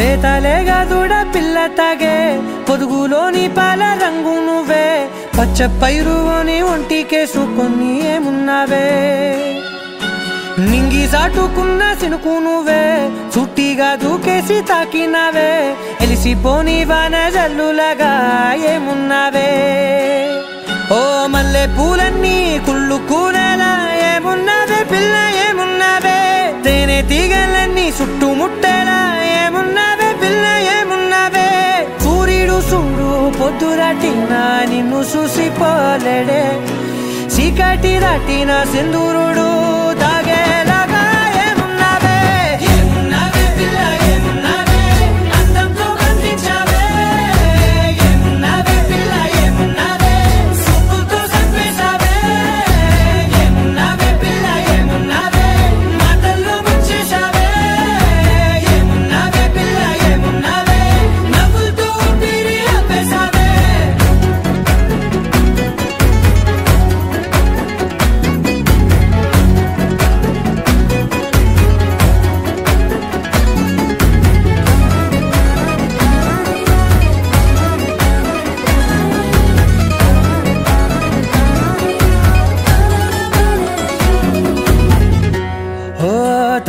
లేతలేగా దూడ పిల్ల తాగే. పొదుగులోని పాల రంగు నువ్వే. పచ్చ పైరుని ఒంటికేసుకొని ఏమున్నావే. నింగి సాటుకున్న సినుకు నువ్వే. చుట్టిగా దూకేసి తాకినావే. ఎలిసిపోని వాన జల్లులగా ఏమున్నావే. ఓ మల్లె పూలన్నీ కుళ్ళు కూల చూడు పొద్దురాటిన నిన్ను చూసిపోలేడే చీకటి దాటిన సింధూరుడు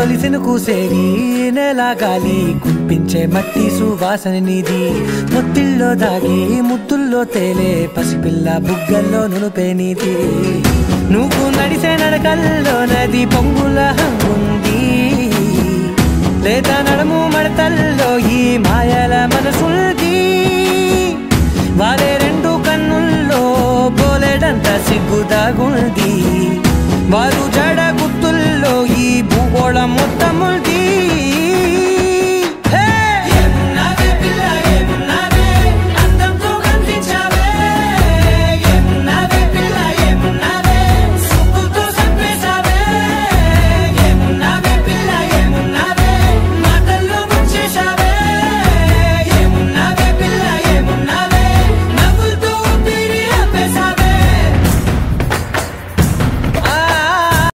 తొలిసిన కూసేరి నెల గాలి కుప్పించే మట్టి సువాసన నీది ముత్తిల్లో దాగి ముద్దుల్లో తేలే పసిపిల్ల బుగ్గల్లో నునుపే నీది నువ్వు నడిసే నడకల్లో నది పొంగుల హంగుంది. లేదా నడము మడతల్లో ఈ మాయల మనసుల్ది వారే రెండు కన్నుల్లో బోలెడంత సిగ్గుదాగుంది వారు జా